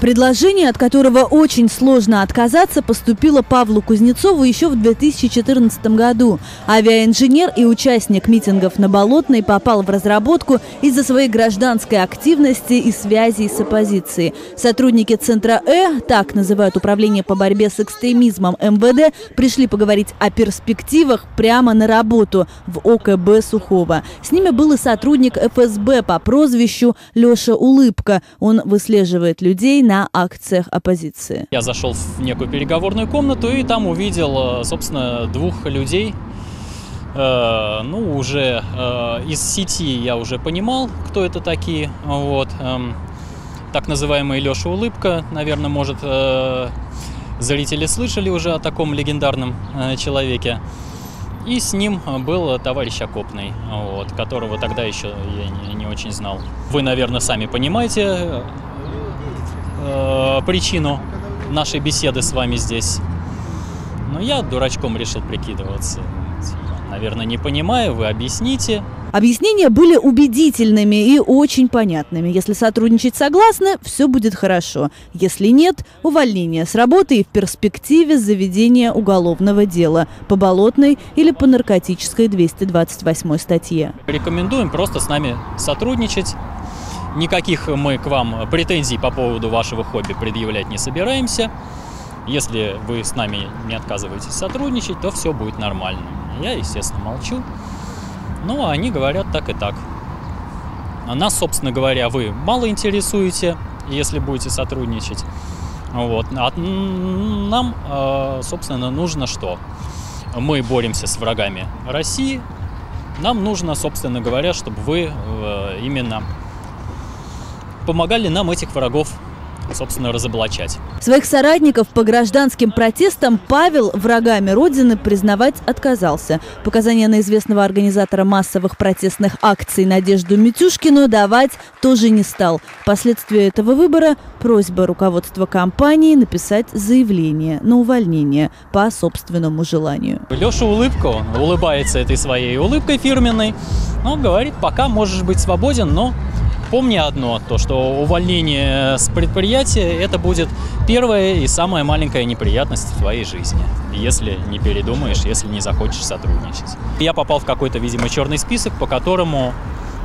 Предложение, от которого очень сложно отказаться, поступило Павлу Кузнецову еще в 2014 году. Авиаинженер и участник митингов на Болотной попал в разработку из-за своей гражданской активности и связей с оппозицией. Сотрудники Центра Э, так называют Управление по борьбе с экстремизмом МВД, пришли поговорить о перспективах прямо на работу в ОКБ Сухого. С ними был и сотрудник ФСБ по прозвищу Леша Улыбка. Он выслеживает людей на акциях оппозиции. Я зашел в некую переговорную комнату и там увидел, э, собственно, двух людей. Э, ну, уже э, из сети я уже понимал, кто это такие. Вот. Э, так называемый Леша Улыбка, наверное, может, э, зрители слышали уже о таком легендарном э, человеке. И с ним был товарищ Окопный, вот, которого тогда еще я не, не очень знал. Вы, наверное, сами понимаете, э, причину нашей беседы с вами здесь. Но я дурачком решил прикидываться. Наверное, не понимаю, вы объясните. Объяснения были убедительными и очень понятными. Если сотрудничать согласны, все будет хорошо. Если нет, увольнение с работы и в перспективе заведения уголовного дела по болотной или по наркотической 228 статье. Рекомендуем просто с нами сотрудничать, Никаких мы к вам претензий по поводу вашего хобби предъявлять не собираемся. Если вы с нами не отказываетесь сотрудничать, то все будет нормально. Я, естественно, молчу. Ну, а они говорят так и так. А нас, собственно говоря, вы мало интересуете, если будете сотрудничать. Вот. А нам, э, собственно, нужно что? Мы боремся с врагами России. Нам нужно, собственно говоря, чтобы вы э, именно помогали нам этих врагов собственно, разоблачать. Своих соратников по гражданским протестам Павел врагами Родины признавать отказался. Показания на известного организатора массовых протестных акций Надежду Митюшкину давать тоже не стал. Последствия этого выбора – просьба руководства компании написать заявление на увольнение по собственному желанию. Леша улыбку, улыбается этой своей улыбкой фирменной. Он говорит, пока можешь быть свободен, но Помни одно, то что увольнение с предприятия это будет первая и самая маленькая неприятность в твоей жизни, если не передумаешь, если не захочешь сотрудничать. Я попал в какой-то, видимо, черный список, по которому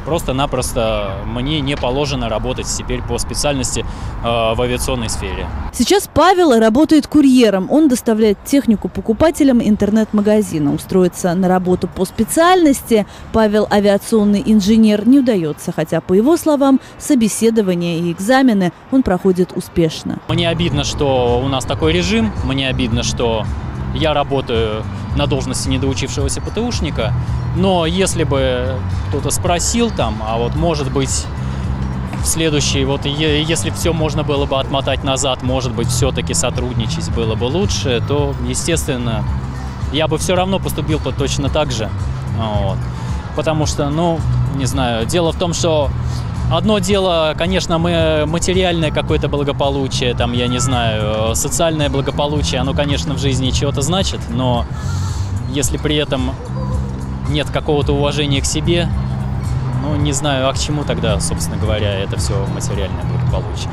Просто-напросто мне не положено работать теперь по специальности э, в авиационной сфере. Сейчас Павел работает курьером. Он доставляет технику покупателям интернет-магазина. Устроиться на работу по специальности Павел авиационный инженер не удается, хотя, по его словам, собеседование и экзамены он проходит успешно. Мне обидно, что у нас такой режим. Мне обидно, что я работаю на должности недоучившегося ПТУшника, но если бы кто-то спросил там, а вот может быть в следующий, вот если все можно было бы отмотать назад, может быть все-таки сотрудничать было бы лучше, то, естественно, я бы все равно поступил бы точно так же. Вот. Потому что, ну, не знаю, дело в том, что Одно дело, конечно, мы материальное какое-то благополучие, там, я не знаю, социальное благополучие, оно, конечно, в жизни чего-то значит, но если при этом нет какого-то уважения к себе, ну, не знаю, а к чему тогда, собственно говоря, это все материальное благополучие.